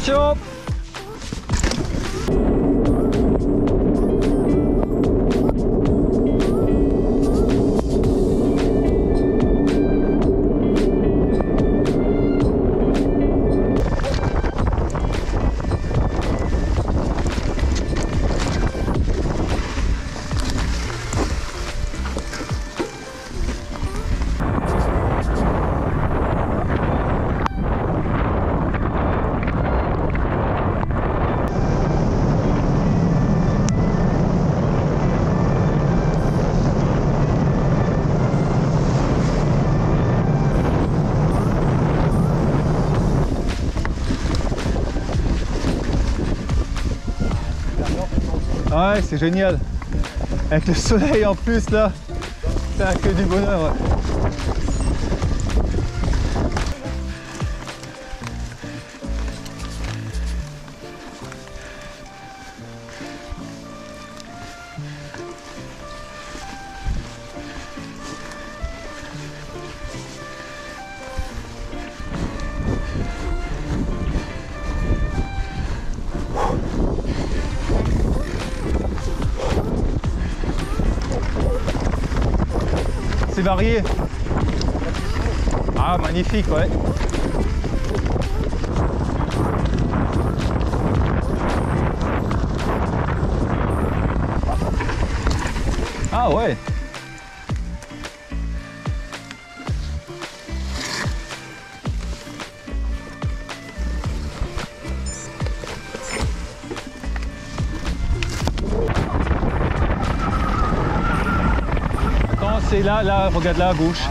しよう。Ouais, c'est génial. Avec le soleil en plus là, c'est que du bonheur. C'est varié. Ah, magnifique, ouais. Ah ouais. C'est là, là, regarde là à gauche.